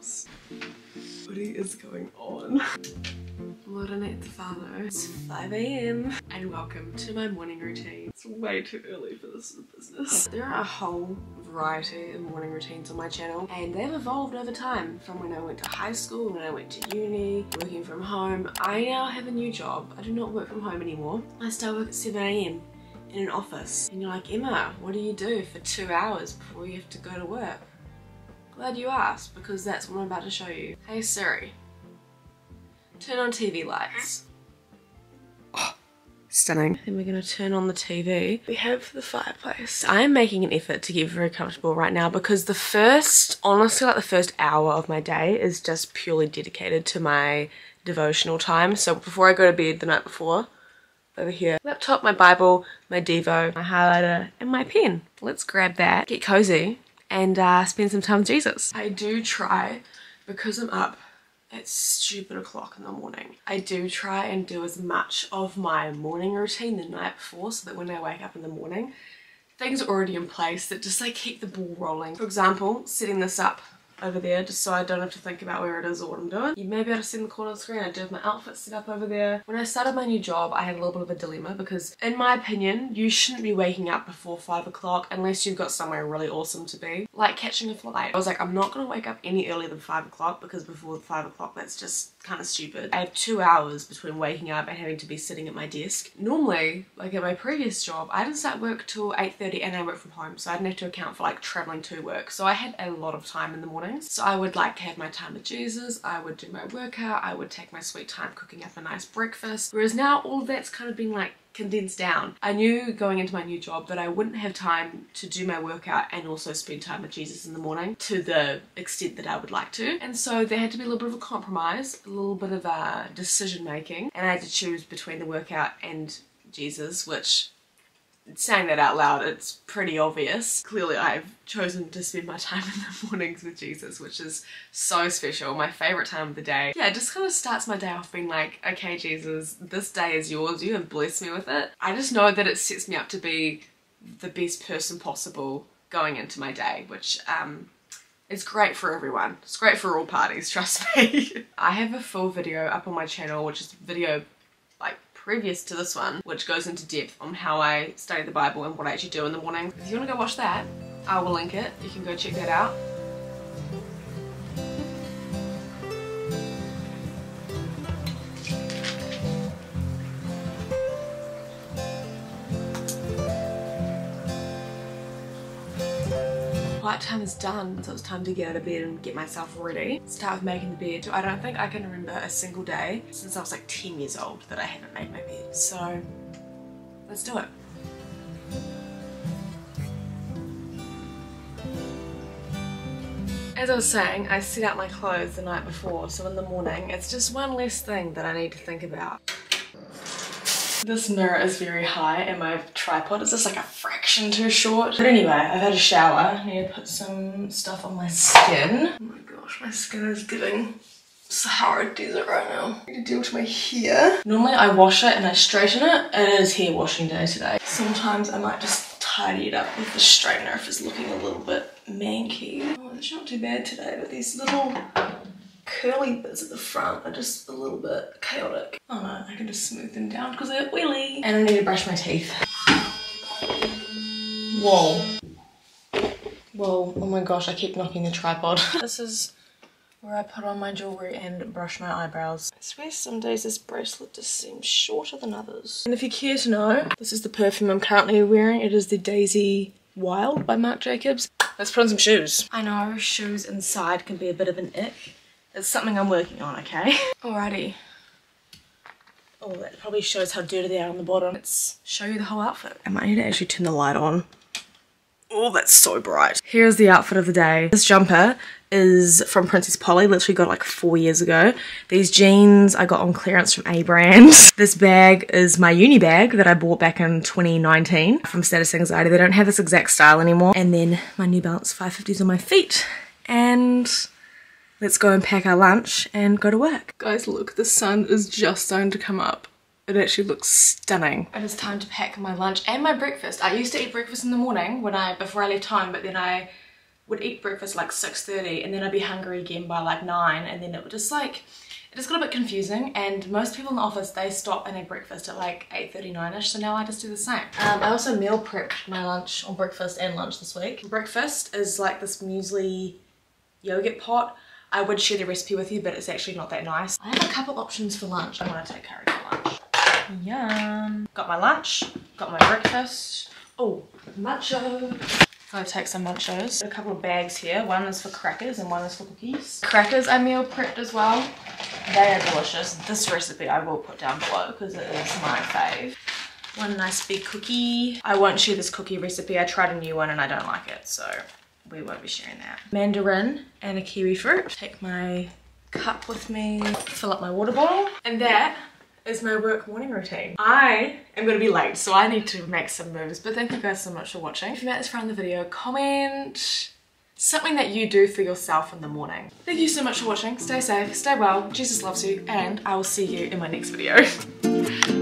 house. What is going on? Stefano. It's 5 a.m. and welcome to my morning routine. It's way too early for this business. There are a whole variety of morning routines on my channel and they've evolved over time from when I went to high school, when I went to uni, working from home. I now have a new job. I do not work from home anymore. I still work at 7 a.m. in an office and you're like, Emma, what do you do for two hours before you have to go to work? Glad you asked because that's what I'm about to show you. Hey Siri, turn on TV lights. Oh, stunning. Then we're gonna turn on the TV. We have the fireplace. I am making an effort to get very comfortable right now because the first, honestly like the first hour of my day is just purely dedicated to my devotional time. So before I go to bed the night before, over here, laptop, my Bible, my Devo, my highlighter, and my pen. Let's grab that, get cozy, and uh, spend some time with Jesus. I do try, because I'm up at stupid o'clock in the morning, I do try and do as much of my morning routine the night before so that when I wake up in the morning, things are already in place that just like keep the ball rolling. For example, setting this up over there just so I don't have to think about where it is or what I'm doing. You may be able to see in the corner of the screen I do have my outfit set up over there. When I started my new job I had a little bit of a dilemma because in my opinion you shouldn't be waking up before 5 o'clock unless you've got somewhere really awesome to be. Like catching a flight. I was like I'm not gonna wake up any earlier than 5 o'clock because before 5 o'clock that's just kind of stupid. I have two hours between waking up and having to be sitting at my desk. Normally, like at my previous job, I didn't start work till 8.30 and I work from home so I didn't have to account for like traveling to work. So I had a lot of time in the So I would like have my time with Jesus, I would do my workout, I would take my sweet time cooking up a nice breakfast. Whereas now all of that's kind of been like condensed down. I knew going into my new job that I wouldn't have time to do my workout and also spend time with Jesus in the morning to the extent that I would like to. And so there had to be a little bit of a compromise, a little bit of uh, a decision making, and I had to choose between the workout and Jesus, which saying that out loud, it's pretty obvious. Clearly I've chosen to spend my time in the mornings with Jesus, which is so special. My favorite time of the day. Yeah, it just kind of starts my day off being like, okay, Jesus, this day is yours. You have blessed me with it. I just know that it sets me up to be the best person possible going into my day, which um, is great for everyone. It's great for all parties, trust me. I have a full video up on my channel, which is video previous to this one, which goes into depth on how I study the Bible and what I actually do in the morning. If you want to go watch that, I will link it. You can go check that out. Quiet time is done, so it's time to get out of bed and get myself ready. Start with making the bed. I don't think I can remember a single day since I was like 10 years old that I haven't made my bed. So let's do it. As I was saying, I set out my clothes the night before, so in the morning, it's just one less thing that I need to think about. This mirror is very high and my tripod is just like a fraction too short. But anyway, I've had a shower. I need to put some stuff on my skin. Oh my gosh, my skin is getting Sahara Desert right now. I need to deal with my hair. Normally I wash it and I straighten it. It is hair washing day today. Sometimes I might just tidy it up with the straightener if it's looking a little bit manky. Oh, it's not too bad today, but these little curly bits at the front are just a little bit chaotic. Oh no, I can just smooth them down because they're oily. And I need to brush my teeth. Whoa. Whoa, oh my gosh, I keep knocking the tripod. this is where I put on my jewellery and brush my eyebrows. I swear some days this bracelet just seems shorter than others. And if you care to know, this is the perfume I'm currently wearing. It is the Daisy Wild by Marc Jacobs. Let's put on some shoes. I know shoes inside can be a bit of an ick. It's something I'm working on, okay? Alrighty. Oh, that probably shows how dirty they are on the bottom. Let's show you the whole outfit. I might need to actually turn the light on. Oh, that's so bright. Here's the outfit of the day. This jumper is from Princess Polly, literally got like four years ago. These jeans I got on clearance from A brand. This bag is my uni bag that I bought back in 2019 from Status Anxiety. They don't have this exact style anymore. And then my New Balance 550s on my feet. And let's go and pack our lunch and go to work. Guys, look, the sun is just starting to come up. It actually looks stunning. It is time to pack my lunch and my breakfast. I used to eat breakfast in the morning when I before I left home, but then I would eat breakfast like 6.30 and then I'd be hungry again by like 9 and then it would just like it just got a bit confusing and most people in the office they stop and eat breakfast at like 8.39ish so now I just do the same. Um, I also meal prepped my lunch or breakfast and lunch this week. Breakfast is like this muesli yogurt pot. I would share the recipe with you but it's actually not that nice. I have a couple options for lunch. I want to take curry for lunch. Yum. Got my lunch, got my breakfast. Oh, muncho. Gotta take some munchos. A couple of bags here. One is for crackers and one is for cookies. Crackers I meal prepped as well. They are delicious. This recipe I will put down below because it is my fave. One nice big cookie. I won't share this cookie recipe. I tried a new one and I don't like it, so we won't be sharing that. Mandarin and a kiwi fruit. Take my cup with me, fill up my water bottle. And that is my work morning routine. I am gonna be late, so I need to make some moves, but thank you guys so much for watching. If you made this far in the video, comment something that you do for yourself in the morning. Thank you so much for watching. Stay safe, stay well, Jesus loves you, and I will see you in my next video.